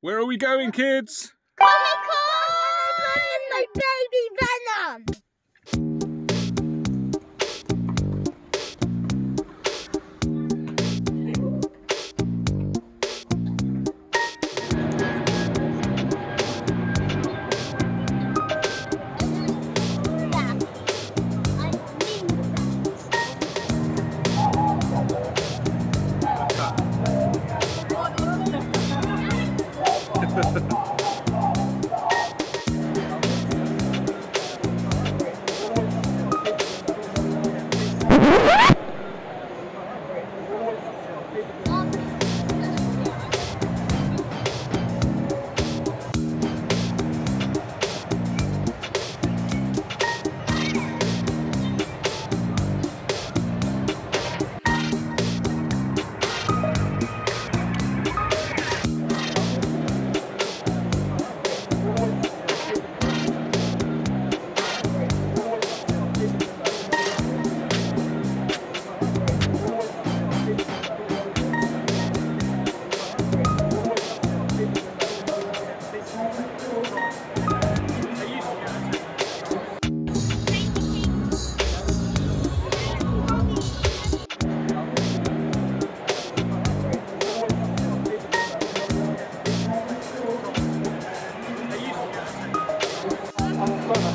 Where are we going, kids? Comic Con!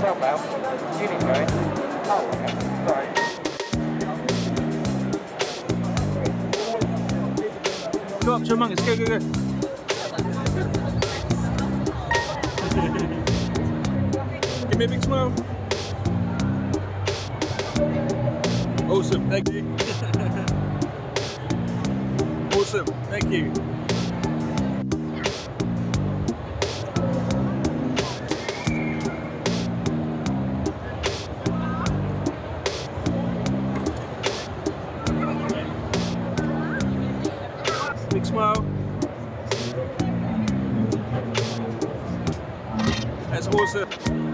12 valve. Unit going. Oh, okay. Sorry. Go up to go, go, go. Give me a big smile. Awesome, thank you. awesome, thank you. Smile. That's awesome.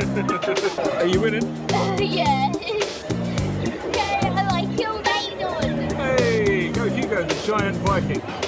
Are you winning? yeah. yeah, I like Aidon. Hey, go Hugo, the giant Viking.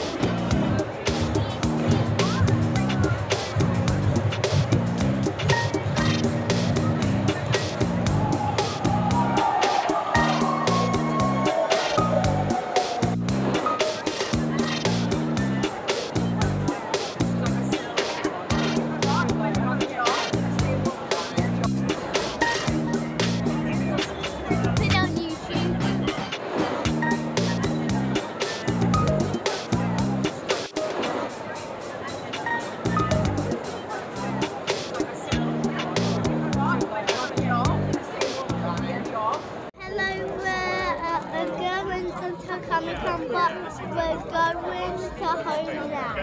To Comic Con, but we're going to home now.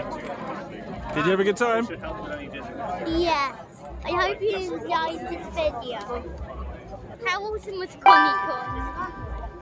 Did you have a good time? Yes. I hope you enjoyed this video. How awesome was Comic Con?